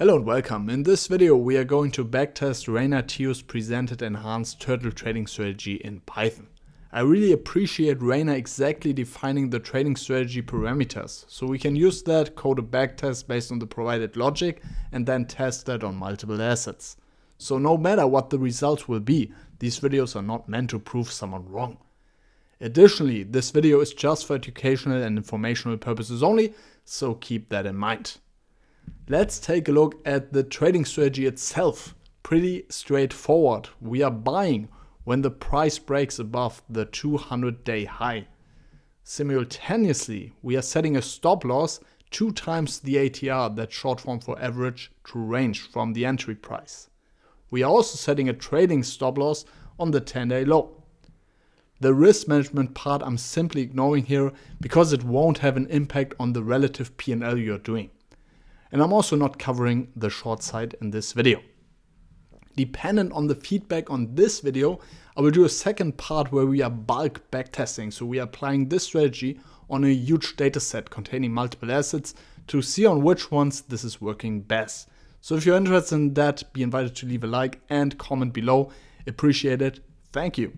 Hello and welcome. In this video we are going to backtest Rayner Teo's presented enhanced turtle trading strategy in Python. I really appreciate Rayner exactly defining the trading strategy parameters, so we can use that, code a backtest based on the provided logic and then test that on multiple assets. So no matter what the results will be, these videos are not meant to prove someone wrong. Additionally, this video is just for educational and informational purposes only, so keep that in mind. Let's take a look at the trading strategy itself. Pretty straightforward. We are buying when the price breaks above the 200 day high. Simultaneously, we are setting a stop loss two times the ATR, that short form for average true range from the entry price. We are also setting a trading stop loss on the 10 day low. The risk management part I'm simply ignoring here because it won't have an impact on the relative P&L you're doing and I'm also not covering the short side in this video. Dependent on the feedback on this video, I will do a second part where we are bulk backtesting. So we are applying this strategy on a huge data set containing multiple assets to see on which ones this is working best. So if you're interested in that, be invited to leave a like and comment below. Appreciate it. Thank you.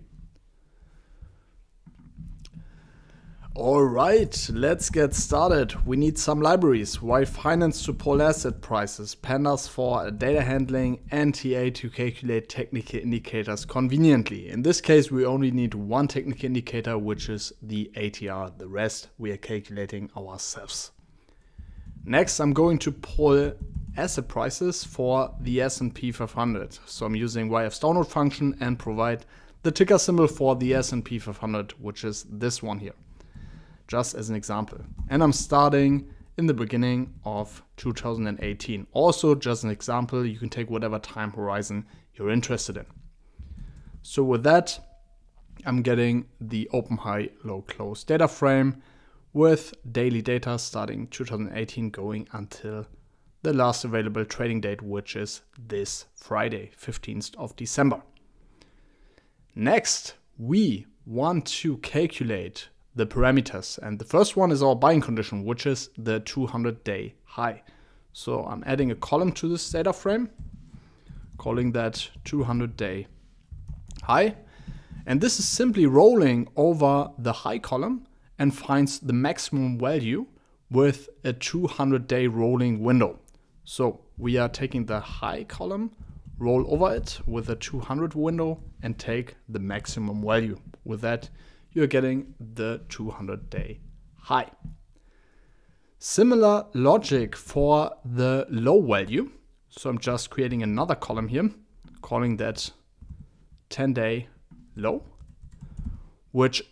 Alright, let's get started. We need some libraries. Y Finance to pull asset prices, pandas for data handling, and TA to calculate technical indicators conveniently. In this case, we only need one technical indicator, which is the ATR. The rest we are calculating ourselves. Next, I'm going to pull asset prices for the S&P 500. So I'm using YF's download function and provide the ticker symbol for the S&P 500, which is this one here just as an example. And I'm starting in the beginning of 2018. Also, just an example, you can take whatever time horizon you're interested in. So with that, I'm getting the open high low close data frame with daily data starting 2018 going until the last available trading date, which is this Friday, 15th of December. Next, we want to calculate the parameters. And the first one is our buying condition, which is the 200 day high. So I'm adding a column to this data frame, calling that 200 day high. And this is simply rolling over the high column and finds the maximum value with a 200 day rolling window. So we are taking the high column, roll over it with a 200 window and take the maximum value. With that, you're getting the 200 day high. Similar logic for the low value. So I'm just creating another column here, calling that 10 day low, which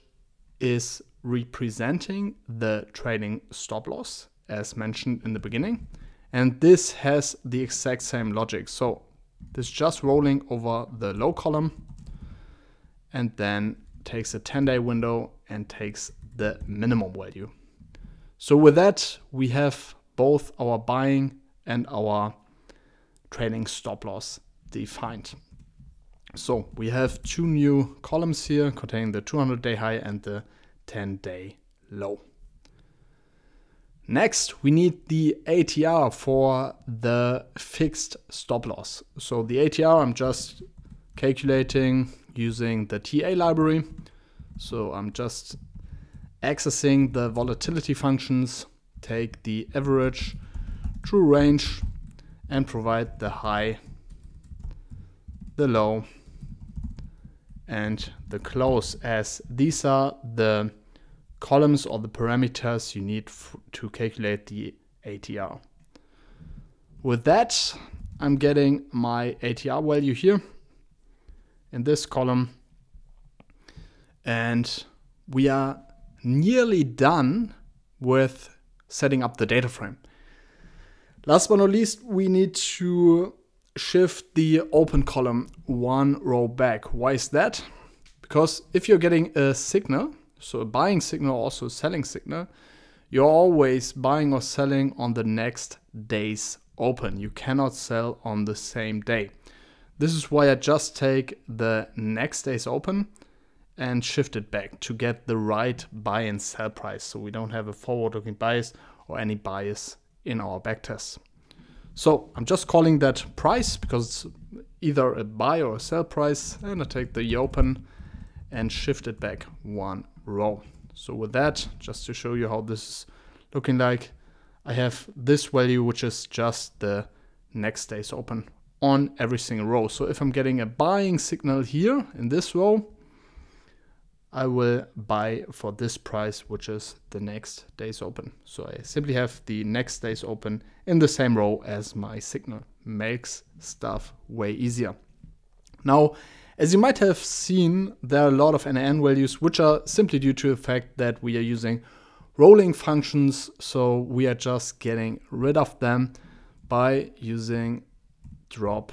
is representing the trading stop loss as mentioned in the beginning. And this has the exact same logic. So this just rolling over the low column and then takes a 10 day window and takes the minimum value. So with that, we have both our buying and our trading stop loss defined. So we have two new columns here containing the 200 day high and the 10 day low. Next, we need the ATR for the fixed stop loss. So the ATR, I'm just calculating using the TA library. So I'm just accessing the volatility functions, take the average, true range, and provide the high, the low, and the close as these are the columns or the parameters you need to calculate the ATR. With that, I'm getting my ATR value here in this column. And we are nearly done with setting up the data frame. Last but not least, we need to shift the open column one row back. Why is that? Because if you're getting a signal, so a buying signal, also a selling signal, you're always buying or selling on the next day's open. You cannot sell on the same day. This is why I just take the next day's open and shift it back to get the right buy and sell price so we don't have a forward looking bias or any bias in our backtest. So I'm just calling that price because it's either a buy or a sell price and I take the open and shift it back one row. So with that, just to show you how this is looking like, I have this value, which is just the next day's open on every single row. So if I'm getting a buying signal here in this row, I will buy for this price, which is the next day's open. So I simply have the next day's open in the same row as my signal. Makes stuff way easier. Now, as you might have seen, there are a lot of NAN values, which are simply due to the fact that we are using rolling functions. So we are just getting rid of them by using drop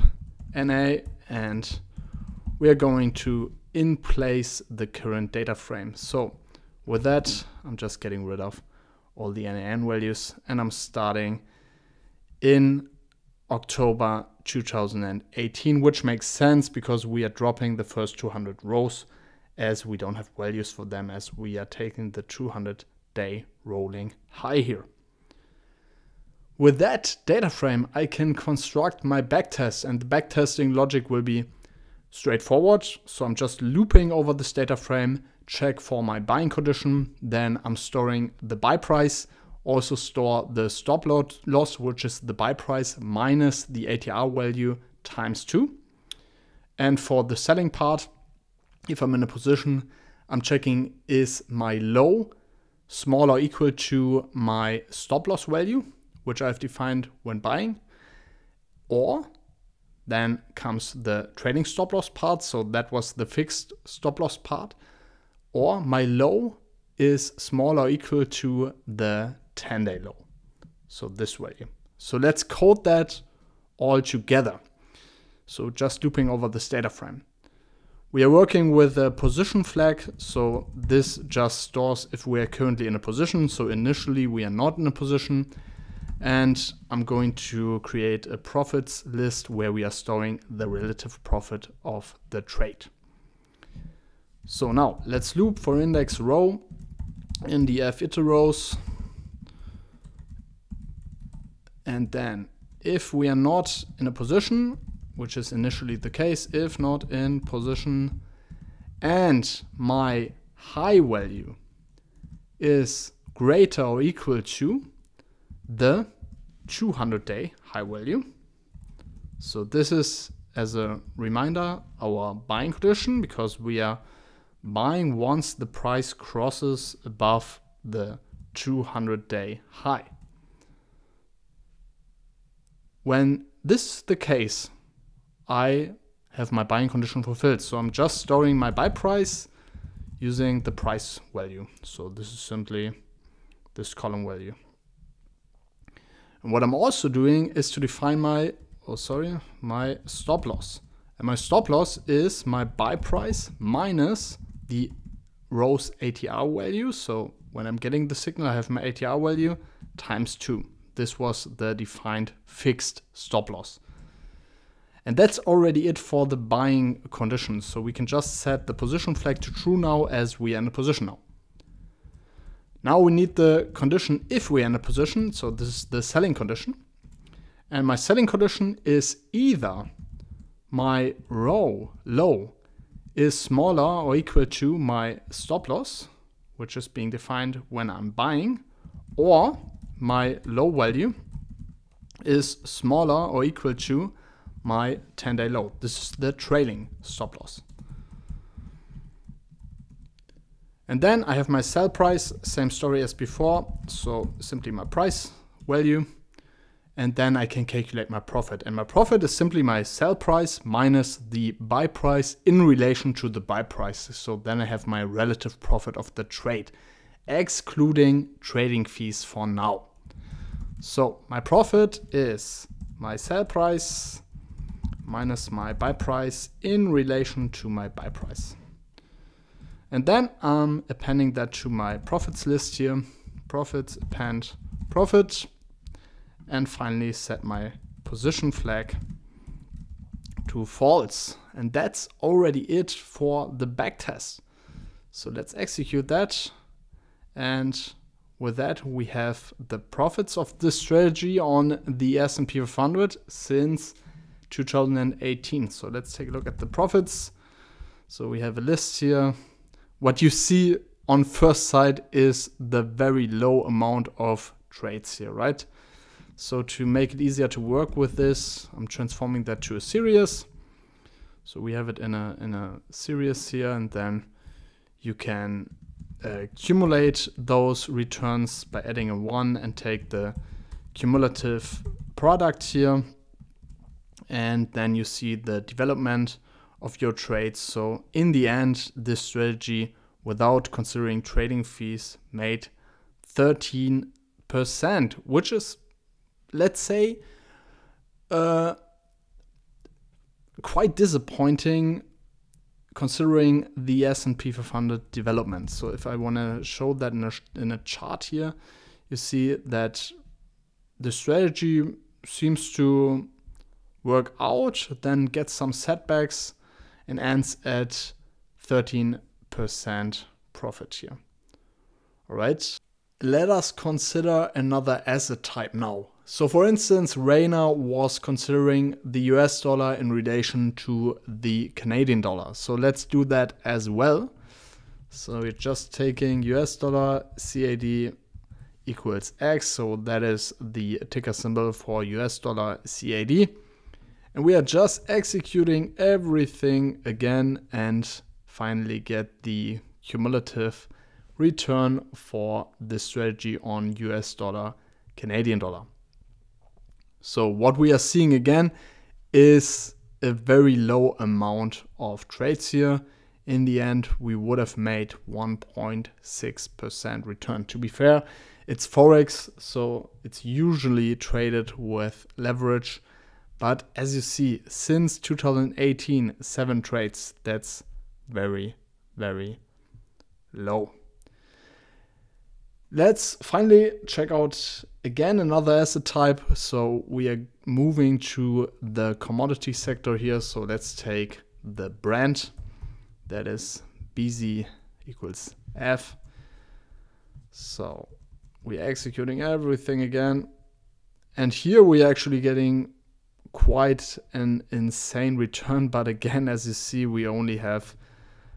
NA and we are going to in place the current data frame. So with that, I'm just getting rid of all the NAN values and I'm starting in October 2018, which makes sense because we are dropping the first 200 rows as we don't have values for them as we are taking the 200 day rolling high here. With that data frame, I can construct my backtest and the backtesting logic will be straightforward. So I'm just looping over this data frame, check for my buying condition, then I'm storing the buy price, also store the stop loss, which is the buy price minus the ATR value times two. And for the selling part, if I'm in a position, I'm checking is my low small or equal to my stop loss value, which I've defined when buying, or then comes the trading stop loss part. So that was the fixed stop loss part. Or my low is small or equal to the 10 day low. So this way. So let's code that all together. So just looping over this data frame. We are working with a position flag. So this just stores if we are currently in a position. So initially we are not in a position and I'm going to create a profits list where we are storing the relative profit of the trade. So now let's loop for index row in the fiteros. And then if we are not in a position, which is initially the case, if not in position and my high value is greater or equal to the 200 day high value. So this is, as a reminder, our buying condition because we are buying once the price crosses above the 200 day high. When this is the case, I have my buying condition fulfilled. So I'm just storing my buy price using the price value. So this is simply this column value. And what I'm also doing is to define my, oh sorry, my stop loss. And my stop loss is my buy price minus the row's ATR value. So when I'm getting the signal, I have my ATR value times two. This was the defined fixed stop loss. And that's already it for the buying conditions. So we can just set the position flag to true now as we are in a position now. Now we need the condition if we are in a position. So this is the selling condition. And my selling condition is either my row low is smaller or equal to my stop loss, which is being defined when I'm buying, or my low value is smaller or equal to my 10 day low. This is the trailing stop loss. And then I have my sell price, same story as before. So simply my price value. And then I can calculate my profit. And my profit is simply my sell price minus the buy price in relation to the buy price. So then I have my relative profit of the trade, excluding trading fees for now. So my profit is my sell price minus my buy price in relation to my buy price. And then I'm appending that to my profits list here. Profits, append profit. And finally set my position flag to false. And that's already it for the backtest. So let's execute that. And with that, we have the profits of this strategy on the S&P 500 since 2018. So let's take a look at the profits. So we have a list here. What you see on first sight is the very low amount of trades here, right? So to make it easier to work with this, I'm transforming that to a series. So we have it in a in a series here, and then you can uh, accumulate those returns by adding a one and take the cumulative product here. And then you see the development of your trades. So in the end, this strategy, without considering trading fees, made 13%, which is, let's say, uh, quite disappointing considering the S&P 500 development. So if I want to show that in a, in a chart here, you see that the strategy seems to work out, then get some setbacks and ends at 13% profit here. All right. Let us consider another asset type now. So for instance, Rayner was considering the US dollar in relation to the Canadian dollar. So let's do that as well. So we're just taking US dollar CAD equals X. So that is the ticker symbol for US dollar CAD. And we are just executing everything again and finally get the cumulative return for the strategy on US dollar Canadian dollar. So what we are seeing again is a very low amount of trades here. In the end, we would have made 1.6% return. To be fair, it's Forex, so it's usually traded with leverage. But as you see, since 2018, seven trades, that's very, very low. Let's finally check out again another asset type. So we are moving to the commodity sector here. So let's take the Brent that is BZ equals F. So we're executing everything again. And here we're actually getting quite an insane return. But again, as you see, we only have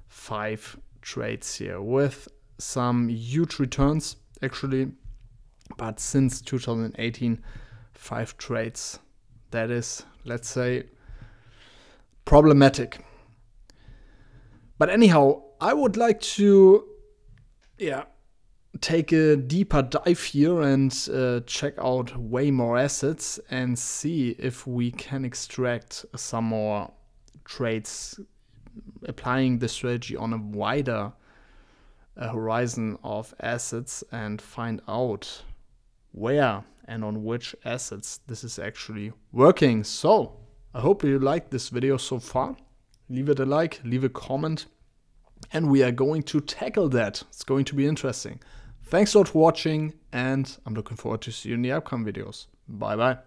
five trades here with some huge returns actually. But since 2018, five trades. That is, let's say, problematic. But anyhow, I would like to, yeah, take a deeper dive here and uh, check out way more assets and see if we can extract some more trades applying the strategy on a wider a horizon of assets and find out where and on which assets this is actually working. So I hope you liked this video so far. Leave it a like, leave a comment, and we are going to tackle that. It's going to be interesting. Thanks a lot for watching, and I'm looking forward to see you in the upcoming videos. Bye bye.